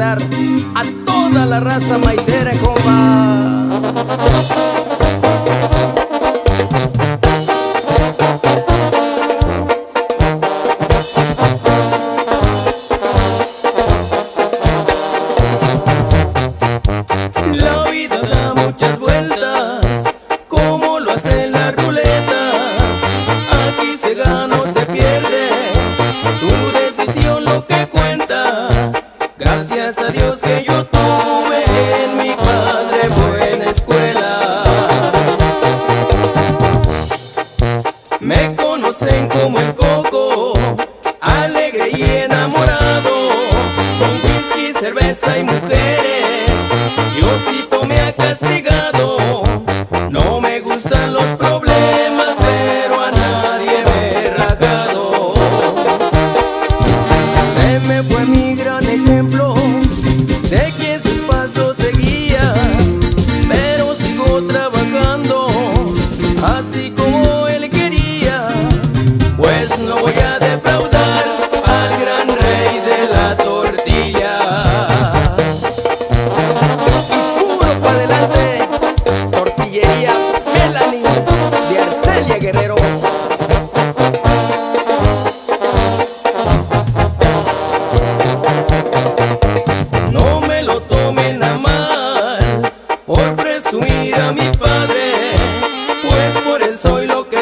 a toda la raza maicera, compa. Me conocen como el coco, alegre y enamorado, con whisky, cerveza y mujeres.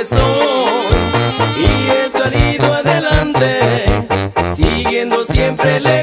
y he salido adelante, siguiendo siempre le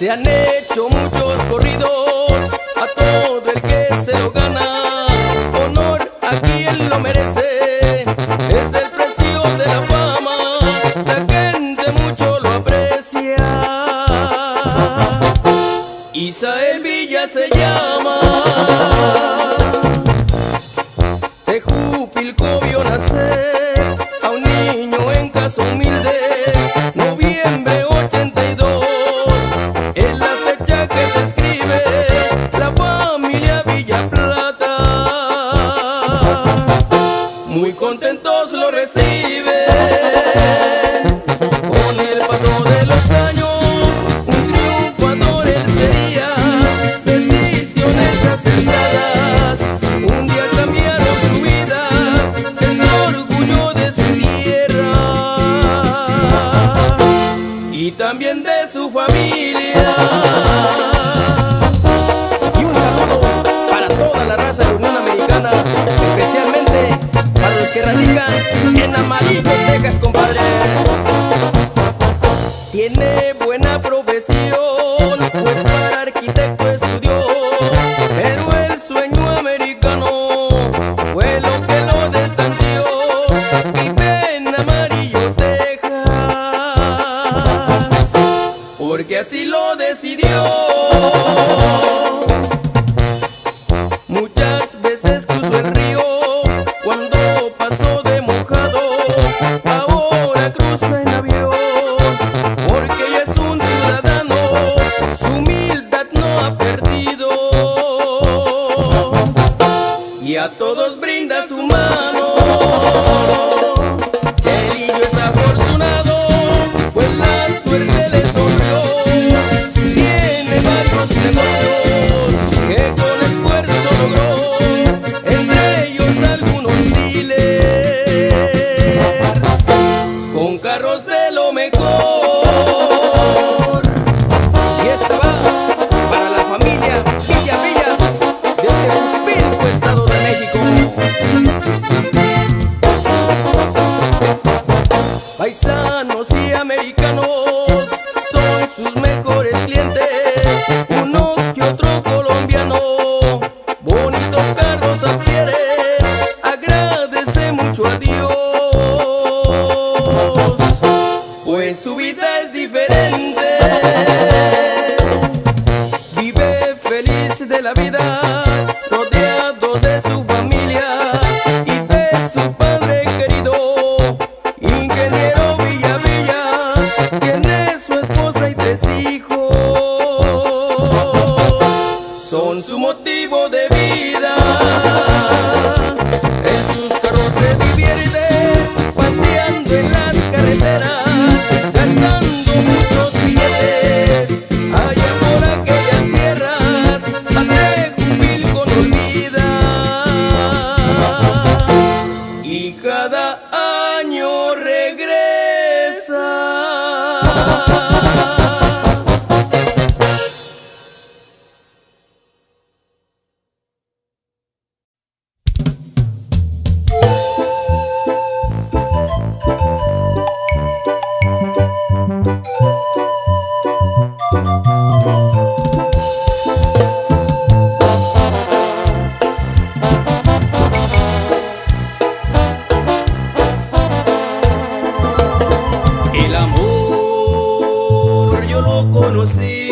Se han hecho muchos corridos a todo el que se lo gana. Honor a quien lo merece. Su conocí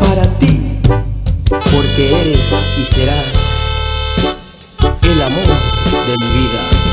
para ti, porque eres y serás el amor de mi vida.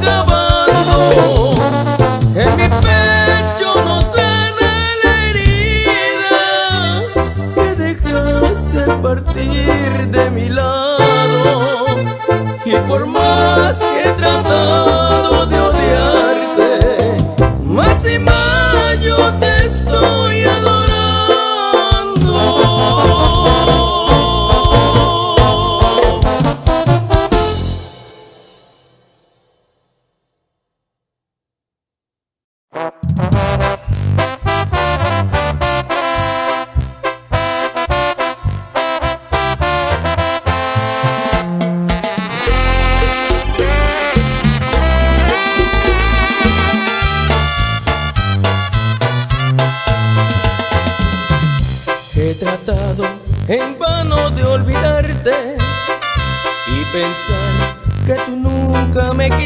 good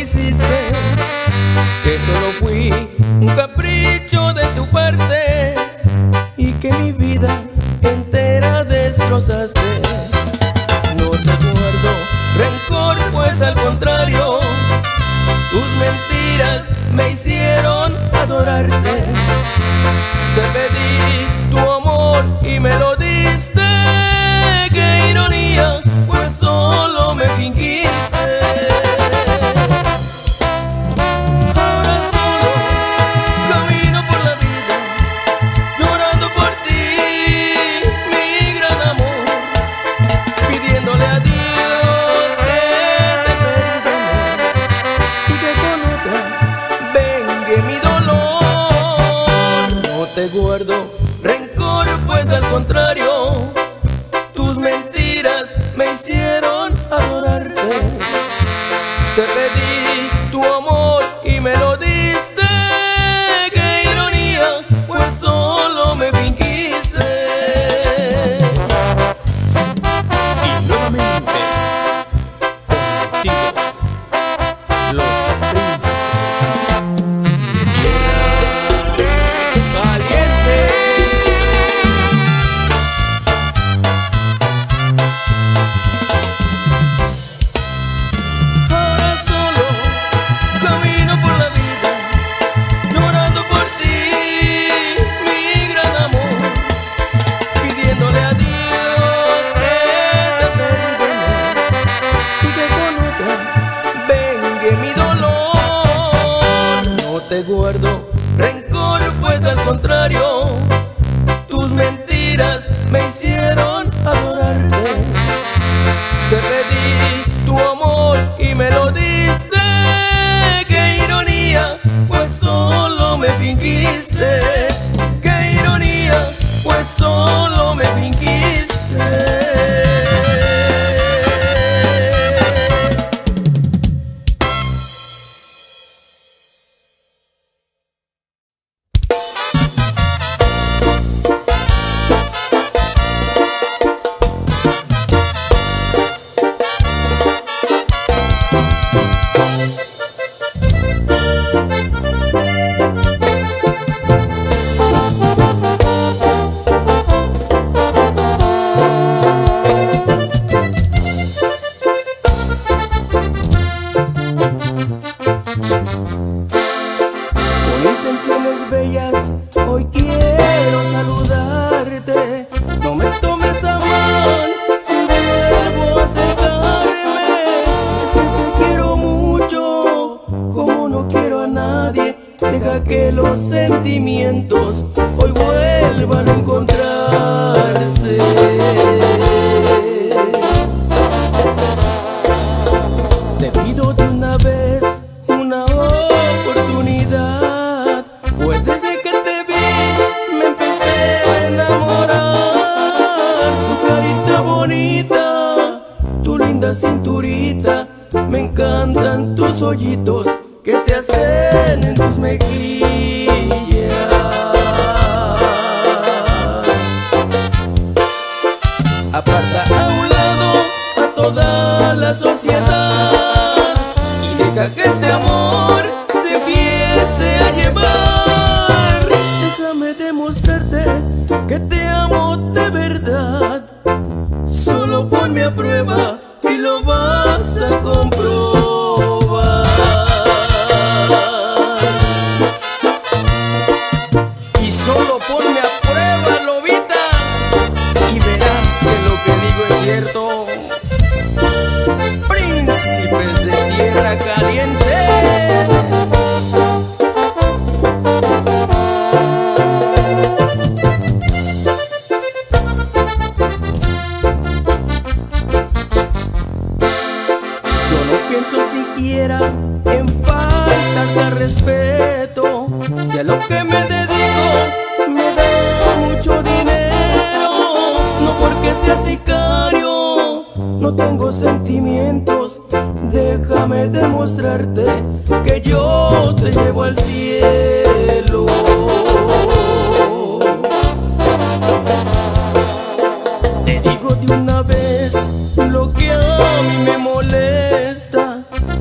que solo fui un capricho de tu parte y que mi vida entera destrozaste. No te guardo rencor, pues al contrario, tus mentiras me hicieron adorarte. Te pedí tu amor y me lo tu amor. is there. que los sentimientos hoy vuelvan a encontrarse. Te pido de una vez una oportunidad, pues desde que te vi me empecé a enamorar. Tu carita bonita, tu linda cinturita, me encantan tus hoyitos.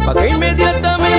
Molesta, para